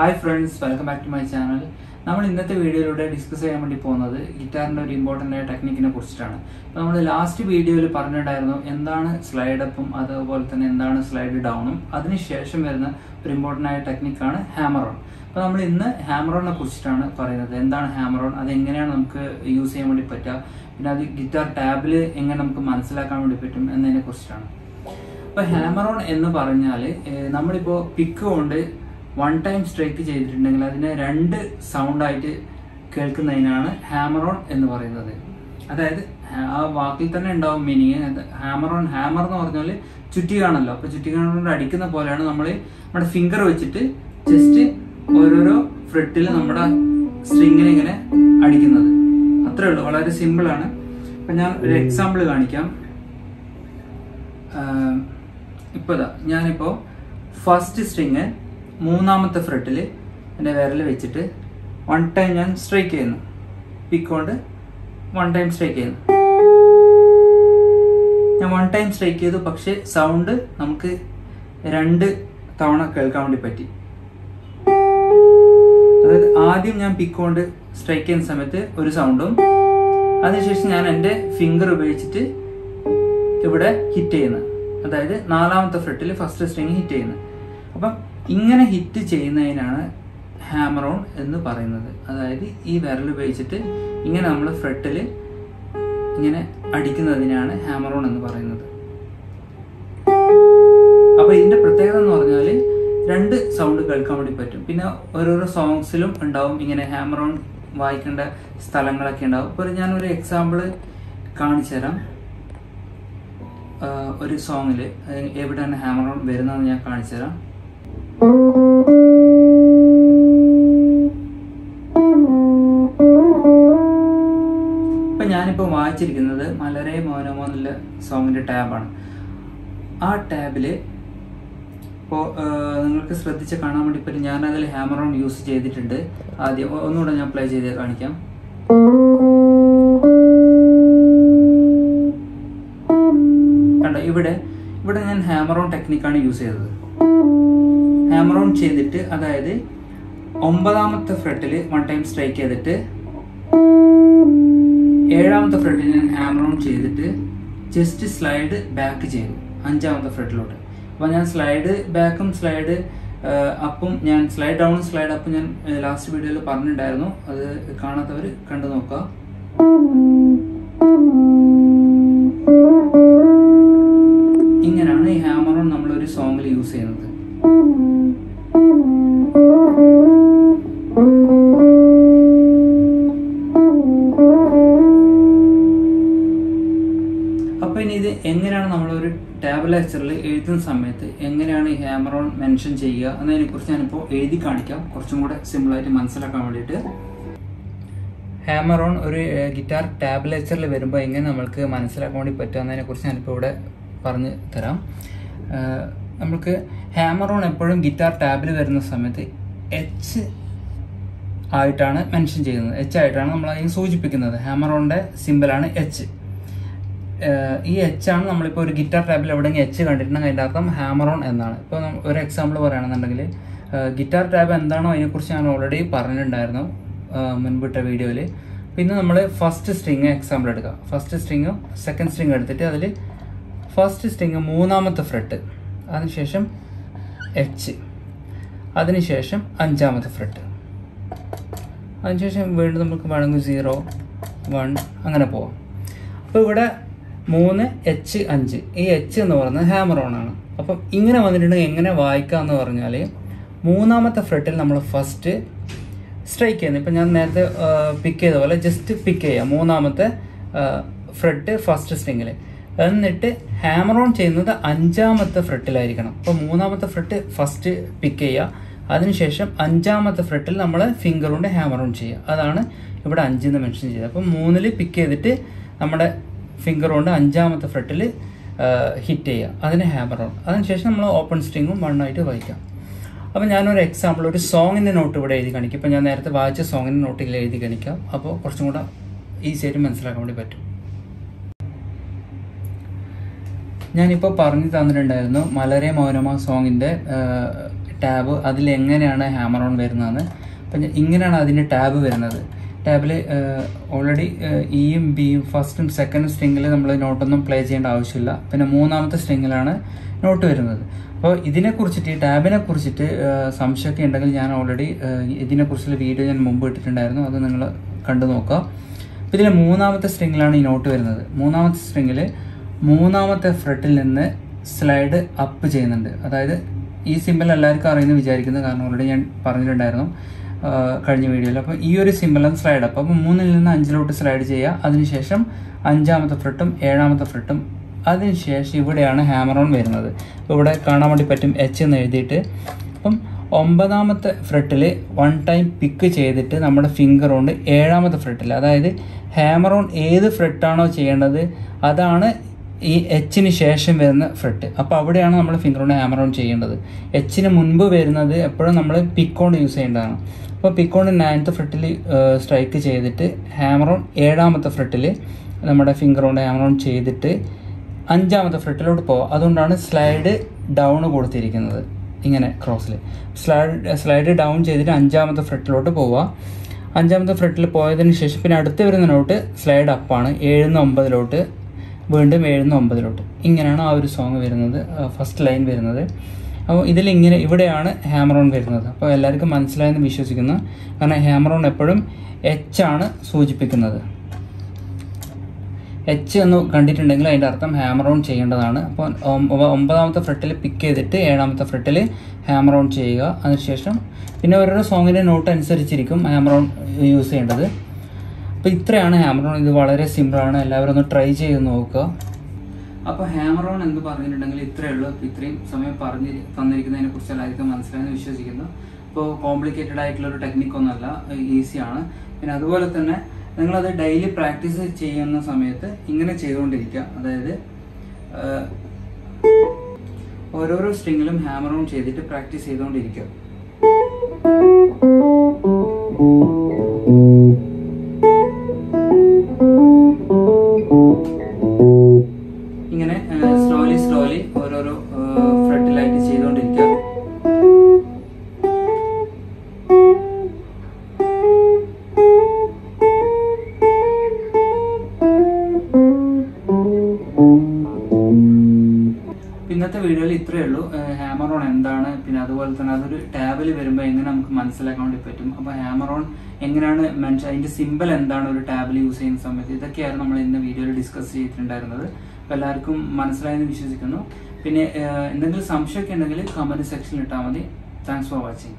Hi friends welcome back to my channel നമ്മൾ ഇന്നത്തെ വീഡിയോയിലൂടെ ഡിസ്കസ് ചെയ്യാൻ വേണ്ടി പോകുന്നത് ഗിറ്റാറിന്റെ ഒരു ഇമ്പോർട്ടന്റ് ആയ ടെക്നിക്കിനെ കുറിച്ചിട്ടാണ്. അപ്പോൾ നമ്മൾ ലാസ്റ്റ് വീഡിയോയിൽ പറഞ്ഞിട്ടുണ്ടായിരുന്നു എന്താണ് സ്ലൈഡ് അപ്പും അതുപോലെ തന്നെ എന്താണ് സ്ലൈഡ് ഡൗണും അതിനുശേഷം വരുന്ന ഒരു ഇമ്പോർട്ടന്റ് ആയ ടെക്നിക്കാണ് ഹാമറോൺ അപ്പോൾ നമ്മൾ ഇന്ന് ഹാമറോണിനെ കുറിച്ചിട്ടാണ് പറയുന്നത്. എന്താണ് ഹാമറോൺ അത് എങ്ങനെയാണ് നമുക്ക് യൂസ് ചെയ്യാൻ വേണ്ടി പറ്റുക? പിന്നെ അത് ഗിറ്റാർ ടാബിൽ എങ്ങനെ നമുക്ക് മനസ്സിലാക്കാൻ വേണ്ടി പറ്റും എന്നതിനെ കുറിച്ചിട്ടാണ്. അപ്പോൾ ഹാമറോൺ എന്ന് പറഞ്ഞാൽ നമ്മളിപ്പോൾ പിക്ക് കൊണ്ട് വൺ ടൈം സ്ട്രൈക്ക് ചെയ്തിട്ടുണ്ടെങ്കിൽ അതിനെ രണ്ട് സൗണ്ട് ആയിട്ട് കേൾക്കുന്നതിനാണ് ഹാമർ ഓൺ എന്ന് പറയുന്നത്. അതായത് ആ വാക്കിൽ തന്നെ ഉണ്ടാവും മീനിങ് ഹാമർ ഓൺ ഹാമർ എന്ന് പറഞ്ഞാൽ ചുറ്റികാണല്ലോ. അപ്പൊ ചുറ്റിക കൊണ്ട് അടിക്കുന്ന പോലെയാണ് നമ്മൾ നമ്മുടെ ഫിംഗർ വെച്ചിട്ട് ജസ്റ്റ് ഓരോരോ ഫ്രെട്ടിൽ നമ്മുടെ സ്ട്രിങ്ങിനെ ഇങ്ങനെ അടിക്കുന്നത്. അത്രേ ഉള്ളൂ. വളരെ സിമ്പിൾ ആണ്. അപ്പം ഞാൻ ഒരു എക്സാമ്പിൾ കാണിക്കാം. ഇപ്പോൾ ഇതാ ഞാനിപ്പോൾ ഫസ്റ്റ് സ്ട്രിങ് മൂന്നാമത്തെ ഫ്രെട്ടിൽ എന്റെ വിരൽ വെച്ചിട്ട് വൺ ടൈം ഞാൻ സ്ട്രൈക്ക് ചെയ്യുന്നു. പിക്കോണ്ട് വൺ ടൈം സ്ട്രൈക്ക് ചെയ്യുന്നു. ഞാൻ വൺ ടൈം സ്ട്രൈക്ക് ചെയ്തു പക്ഷേ സൗണ്ട് നമുക്ക് രണ്ട് തവണ കേൾക്കാൻ വേണ്ടി പറ്റി. അതായത് ആദ്യം ഞാൻ പിക്കോണ്ട് സ്ട്രൈക്ക് ചെയ്യുന്ന സമയത്ത് ഒരു സൗണ്ടും അതിനുശേഷം ഞാൻ എന്റെ ഫിംഗർ ഉപയോഗിച്ചിട്ട് ഇവിടെ ഹിറ്റ് ചെയ്യുന്നത് അതായത് നാലാമത്തെ ഫ്രെട്ടിൽ ഫസ്റ്റ് സ്ട്രിങ് ഹിറ്റ് ചെയ്യുന്നത് അപ്പം ഇങ്ങനെ ഹിറ്റ് ചെയ്യുന്നതിനാണ് ഹാമറോൺ എന്ന് പറയുന്നത്. അതായത് ഈ വിരൽ ഉപയോഗിച്ചിട്ട് ഇങ്ങനെ നമ്മൾ ഫ്രെട്ടിൽ ഇങ്ങനെ അടിക്കുന്നതിനാണ് ഹാമറോൺ എന്ന് പറയുന്നത്. അപ്പോൾ ഇതിന്റെ പ്രത്യേകത എന്ന് പറഞ്ഞാൽ രണ്ട് സൗണ്ട് കേൾക്കാൻ വേണ്ടി പറ്റും. പിന്നെ ഓരോരോ സോങ്സിലും ഉണ്ടാവും ഇങ്ങനെ ഹാമറോൺ വായിക്കേണ്ട സ്ഥലങ്ങളൊക്കെ ഉണ്ടാവും. ഇപ്പോൾ ഞാനൊരു എക്സാമ്പിൾ കാണിച്ചു തരാം. ഒരു സോങ്ങിൽ എവിടെയാണ് ഹാമറോൺ വരുന്നതെന്ന് ഞാൻ കാണിച്ചു തരാം. ഇപ്പം ഞാനിപ്പോൾ വായിച്ചിരിക്കുന്നത് മലരെ മോനമോ എന്നുള്ള സോങ്ങിന്റെ ടാബാണ് ആ ടാബിൽ ഇപ്പോൾ നിങ്ങൾക്ക് ശ്രദ്ധിച്ച് കാണാൻ വേണ്ടി പറ്റും ഞാൻ അതിൽ ഹാമർ ഓൺ യൂസ് ചെയ്തിട്ടുണ്ട്. ആദ്യം ഒന്നുകൂടെ ഞാൻ പ്ലേ ചെയ്ത് കാണിക്കാം. കണ്ടോ ഇവിടെ ഇവിടെ ഞാൻ ഹാമർ ഓൺ ടെക്നിക്കാണ് യൂസ് ചെയ്തത്. ഹാമർ ഓൺ ചെയ്തിട്ട് അതായത് ഒമ്പതാമത്തെ ഫ്രെട്ടിൽ വൺ ടൈം സ്ട്രൈക്ക് ചെയ്തിട്ട് ഏഴാമത്തെ ഫ്രെട്ടിൽ ഞാൻ ഹാമർ ഓൺ ചെയ്തിട്ട് ജസ്റ്റ് സ്ലൈഡ് ബാക്ക് ചെയ്തു അഞ്ചാമത്തെ ഫ്രെട്ടിലോട്ട് അപ്പോൾ ഞാൻ സ്ലൈഡ് ബാക്കും സ്ലൈഡ് അപ്പും ഞാൻ സ്ലൈഡ് ഡൗണും സ്ലൈഡ് അപ്പും ഞാൻ ലാസ്റ്റ് വീഡിയോയിൽ പറഞ്ഞിട്ടുണ്ടായിരുന്നു. അത് കാണാത്തവർ കണ്ടു നോക്കുക. ഇങ്ങനെയാണ് ഈ ഹാമറോൺ നമ്മളൊരു സോങ്ങിൽ യൂസ് ചെയ്യുന്നത്. എങ്ങനെയാണ് നമ്മളൊരു ലെക്ചറിൽ എഴുതുന്ന സമയത്ത് എങ്ങനെയാണ് ഈ ഹാമർ ഓൺ മെൻഷൻ ചെയ്യുക എന്നതിനെ കുറിച്ച് ഞാനിപ്പോൾ എഴുതി കാണിക്കാം. കുറച്ചും കൂടെ സിമ്പിളായിട്ട് മനസ്സിലാക്കാൻ വേണ്ടിയിട്ട്. ഹാമർ ഓൺ ഒരു ഗിറ്റാർ ടാബിലേച്ചറിൽ വരുമ്പോൾ എങ്ങനെ നമ്മൾക്ക് മനസ്സിലാക്കാൻ വേണ്ടി പറ്റുക എന്നതിനെ കുറിച്ച് ഞാനിപ്പോൾ ഇവിടെ പറഞ്ഞ് തരാം. നമുക്ക് ഹാമർ ഓൺ എപ്പോഴും ഗിറ്റാർ ടാബിൽ വരുന്ന സമയത്ത് എച്ച് ആയിട്ടാണ് മെൻഷൻ ചെയ്യുന്നത്. എച്ച് ആയിട്ടാണ് നമ്മൾ അതിന് സൂചിപ്പിക്കുന്നത്. ഹാമർ ഓണിന്റെ സിമ്പിളാണ് എച്ച് ഈ എച്ച് ആണ് നമ്മളിപ്പോൾ ഒരു ഗിറ്റാർ ടാബിൽ എവിടെയെങ്കിലും എച്ച് കണ്ടിട്ടുണ്ടെങ്കിൽ അതിന്റെ അർത്ഥം ഹാമർ ഓൺ എന്നാണ് ഇപ്പോൾ ഒരു എക്സാമ്പിൾ പറയുകയാണെന്നുണ്ടെങ്കിൽ ഗിറ്റാർ ടാബ് എന്താണോ അതിനെക്കുറിച്ച് ഞാൻ ഓൾറെഡി പറഞ്ഞിട്ടുണ്ടായിരുന്നു മുൻപിട്ട വീഡിയോയിൽ പിന്നെ നമ്മൾ ഫസ്റ്റ് സ്ട്രിങ് എക്സാമ്പിൾ എടുക്കുക ഫസ്റ്റ് സ്ട്രിങ്ങും സെക്കൻഡ് സ്ട്രിങ് എടുത്തിട്ട് അതിൽ ഫസ്റ്റ് സ്ട്രിങ് മൂന്നാമത്തെ ഫ്രെട്ട് അതിനുശേഷം എച്ച് അതിനുശേഷം അഞ്ചാമത്തെ ഫ്രെട്ട് അതിനുശേഷം വീണ്ടും നമുക്ക് വേണമെങ്കിൽ സീറോ വൺ അങ്ങനെ പോവാം. അപ്പോൾ ഇവിടെ മൂന്ന് എച്ച് അഞ്ച്. ഈ എച്ച് എന്ന് പറയുന്നത് ഹാമർ ഓൺ ആണ്. അപ്പം ഇങ്ങനെ വന്നിട്ടുണ്ടെങ്കിൽ എങ്ങനെ വായിക്കാം എന്ന് പറഞ്ഞാൽ മൂന്നാമത്തെ ഫ്രെട്ടിൽ നമ്മൾ ഫസ്റ്റ് സ്ട്രൈക്ക് ചെയ്യുന്നത് ഇപ്പം ഞാൻ നേരത്തെ പിക്ക് ചെയ്ത പോലെ ജസ്റ്റ് പിക്ക് ചെയ്യുക മൂന്നാമത്തെ ഫ്രെട്ട് ഫസ്റ്റ് സ്ട്രിങ്ങിൽ എന്നിട്ട് ഹാമർ ഓൺ ചെയ്യുന്നത് അഞ്ചാമത്തെ ഫ്രെട്ടിലായിരിക്കണം അപ്പോൾ മൂന്നാമത്തെ ഫ്രെട്ട് ഫസ്റ്റ് പിക്ക് ചെയ്യുക. അതിനുശേഷം അഞ്ചാമത്തെ ഫ്രെട്ടിൽ നമ്മൾ ഫിംഗർ കൊണ്ട് ഹാമർ ഓൺ ചെയ്യുക. അതാണ് ഇവിടെ അഞ്ചെന്ന് മെൻഷൻ ചെയ്തത്. അപ്പം മൂന്നിൽ പിക്ക് ചെയ്തിട്ട് നമ്മുടെ ഫിംഗർ കൊണ്ട് അഞ്ചാമത്തെ ഫ്രെട്ടിൽ ഹിറ്റ് ചെയ്യുക. അതിന് ഹാമർ ഓൺ അതിനുശേഷം നമ്മൾ ഓപ്പൺ സ്ട്രിങ്ങും വണ്ണായിട്ട് വായിക്കാം. അപ്പോൾ ഞാനൊരു എക്സാമ്പിൾ ഒരു സോങ്ങിന്റെ നോട്ട് ഇവിടെ എഴുതി കാണിക്കും. ഇപ്പോൾ ഞാൻ നേരത്തെ വായിച്ച സോങ്ങിന്റെ നോട്ടിൽ എഴുതി കാണിക്കാം. അപ്പോൾ കുറച്ചും കൂടെ ഈസി ആയിട്ട് മനസ്സിലാക്കാൻ വേണ്ടി പറ്റും. ഞാനിപ്പോൾ പറഞ്ഞു തന്നിട്ടുണ്ടായിരുന്നു മലരെ മൗനമ സോങ്ങിന്റെ ടാബ് അതിൽ എങ്ങനെയാണ് ഹാമർ ഓൺ വരുന്നതെന്ന്. അപ്പം ഇങ്ങനെയാണ് അതിന്റെ ടാബ് വരുന്നത്. ടാബിൽ ഓൾറെഡി ഇയും ബിയും ഫസ്റ്റും സെക്കൻഡും സ്ട്രിങ്ങിൽ നമ്മൾ നോട്ടൊന്നും പ്ലേ ചെയ്യേണ്ട ആവശ്യമില്ല. പിന്നെ മൂന്നാമത്തെ സ്ട്രിങ്ങിലാണ് നോട്ട് വരുന്നത്. അപ്പോൾ ഇതിനെ കുറിച്ചിട്ട് ഈ ടാബിനെ കുറിച്ചിട്ട് സംശയമൊക്കെ ഉണ്ടെങ്കിൽ ഞാൻ ഓൾറെഡി ഇതിനെക്കുറിച്ചുള്ള വീഡിയോ ഞാൻ മുമ്പ് ഇട്ടിട്ടുണ്ടായിരുന്നു. അത് നിങ്ങൾ കണ്ടു നോക്കുക. അപ്പോൾ ഇതിൽ മൂന്നാമത്തെ സ്ട്രിങ്ങിലാണ് ഈ നോട്ട് വരുന്നത്. മൂന്നാമത്തെ സ്ട്രിങ്ങിൽ മൂന്നാമത്തെ ഫ്രെട്ടിൽ നിന്ന് സ്ലൈഡ് അപ്പ് ചെയ്യുന്നുണ്ട്. അതായത് ഈ സിമ്പിൾ എല്ലാവർക്കും അറിയുമെന്ന് വിചാരിക്കുന്നത് കാരണം ഓൾറെഡി ഞാൻ പറഞ്ഞിട്ടുണ്ടായിരുന്നു. കഴിഞ്ഞ വീഡിയോയിൽ. അപ്പോൾ ഈ ഒരു സിമ്പിളും സ്ലൈഡ് അപ്പോൾ മൂന്നിൽ നിന്ന് അഞ്ചിലോട്ട് സ്ലൈഡ് ചെയ്യുക അതിനുശേഷം അഞ്ചാമത്തെ ഫ്രിട്ടും ഏഴാമത്തെ ഫ്രിട്ടും അതിനുശേഷം ഇവിടെയാണ് ഹാമർ ഓൺ വരുന്നത്. ഇവിടെ കാണാൻ വേണ്ടി പറ്റും എച്ച് എന്ന് എഴുതിയിട്ട്. അപ്പം ഒമ്പതാമത്തെ ഫ്രെട്ടിൽ വൺ ടൈം പിക്ക് ചെയ്തിട്ട് നമ്മുടെ ഫിംഗർ കൊണ്ട് ഏഴാമത്തെ ഫ്രെട്ടിൽ അതായത് ഹാമർ ഓൺ ഏത് ഫ്രെട്ടാണോ ചെയ്യേണ്ടത് അതാണ് ഈ എച്ചിന് ശേഷം വരുന്ന ഫ്രെട്ട് അപ്പോൾ അവിടെയാണ് നമ്മൾ ഫിംഗർ കൊണ്ട് ഹാമർ ഓൺ ചെയ്യേണ്ടത്. എച്ചിന് മുൻപ് വരുന്നത് എപ്പോഴും നമ്മൾ പിക്കോണ്ട് യൂസ് ചെയ്യേണ്ടതാണ്. അപ്പോൾ പിക്കോണ്ട് നയൻത്ത് ഫ്രെട്ടിൽ സ്ട്രൈക്ക് ചെയ്തിട്ട് ഹാമറോൺ ഏഴാമത്തെ ഫ്രെട്ടിൽ നമ്മുടെ ഫിംഗർ കൊണ്ട് ഹാമറോൺ ചെയ്തിട്ട് അഞ്ചാമത്തെ ഫ്രെട്ടിലോട്ട് പോവുക അതുകൊണ്ടാണ് സ്ലൈഡ് ഡൗൺ കൊടുത്തിരിക്കുന്നത് ഇങ്ങനെ ക്രോസിൽ സ്ലൈഡ് സ്ലൈഡ് ഡൗൺ ചെയ്തിട്ട് അഞ്ചാമത്തെ ഫ്രെട്ടിലോട്ട് പോവുക അഞ്ചാമത്തെ ഫ്രെട്ടിൽ പോയതിന് ശേഷം പിന്നെ അടുത്ത് വരുന്ന നോട്ട് സ്ലൈഡ് അപ്പാണ് ഏഴുന്ന ഒമ്പതിലോട്ട് വീണ്ടും ഏഴുന്ന ഒമ്പതിലോട്ട്. ഇങ്ങനെയാണ് ആ ഒരു സോങ് വരുന്നത് ഫസ്റ്റ് ലൈൻ വരുന്നത്. അപ്പോൾ ഇതിൽ ഇങ്ങനെ ഇവിടെയാണ് ഹാമറോൺ വരുന്നത്. അപ്പോൾ എല്ലാവർക്കും മനസ്സിലായെന്ന് വിശ്വസിക്കുന്നു. കാരണം ഹാമറോൺ എപ്പോഴും എച്ച് ആണ് സൂചിപ്പിക്കുന്നത്. എച്ച് എന്ന് കണ്ടിട്ടുണ്ടെങ്കിൽ അതിന്റെ അർത്ഥം ഹാമറോൺ ചെയ്യേണ്ടതാണ്. അപ്പോൾ ഒമ്പതാമത്തെ ഫ്രെട്ടിൽ പിക്ക് ചെയ്തിട്ട് ഏഴാമത്തെ ഫ്രെട്ടിൽ ഹാമറോൺ ചെയ്യുക. അതിനുശേഷം പിന്നെ ഓരോരോ സോങ്ങിന്റെ നോട്ട് അനുസരിച്ചിരിക്കും ഹാമറോൺ യൂസ് ചെയ്യേണ്ടത്. അപ്പോൾ ഇത്രയാണ് ഹാമറോൺ. ഇത് വളരെ സിമ്പിളാണ് എല്ലാവരും ഒന്ന് ട്രൈ ചെയ്ത് നോക്കുക. അപ്പോൾ ഹാമറോൺ എന്ന് പറഞ്ഞിട്ടുണ്ടെങ്കിൽ ഇത്രയേ ഉള്ളൂ. ഇത്രയും സമയം പറഞ്ഞ് തന്നിരിക്കുന്നതിനെ കുറിച്ച് എല്ലാവർക്കും മനസ്സിലായെന്ന് വിശ്വസിക്കുന്നു. ഇപ്പോൾ കോംപ്ലിക്കേറ്റഡ് ആയിട്ടുള്ള ഒരു ടെക്നിക്ക് ഒന്നുമല്ല. ഈസിയാണ് പിന്നെ അതുപോലെ തന്നെ നിങ്ങളത് ഡെയിലി പ്രാക്ടീസ് ചെയ്യുന്ന സമയത്ത് ഇങ്ങനെ ചെയ്തുകൊണ്ടിരിക്കുക. അതായത് ഓരോരോ സ്ട്രിങ്ങിലും ഹാമറോൺ ചെയ്തിട്ട് പ്രാക്ടീസ് ചെയ്തുകൊണ്ടിരിക്കുക. എന്താണ് പിന്നെ അതുപോലെ തന്നെ അതൊരു ടാബിൽ വരുമ്പോൾ എങ്ങനെ നമുക്ക് മനസ്സിലാക്കാൻ വേണ്ടി പറ്റും? അപ്പോൾ ഹാമറോൺ എങ്ങനെയാണ് മെൻഷൻ അതിന്റെ സിമ്പിൾ എന്താണ് ഒരു ടാബിൽ യൂസ് ചെയ്യുന്ന സമയത്ത്? ഇതൊക്കെയായിരുന്നു നമ്മൾ ഇന്ന് വീഡിയോയിൽ ഡിസ്കസ് ചെയ്തിട്ടുണ്ടായിരുന്നത്. അപ്പോൾ എല്ലാവർക്കും മനസ്സിലായെന്ന് വിശ്വസിക്കുന്നു. പിന്നെ എന്തെങ്കിലും സംശയമൊക്കെ ഉണ്ടെങ്കിൽ കമന്റ് സെക്ഷനിൽ ഇട്ടാൽ മതി. Thanks for watching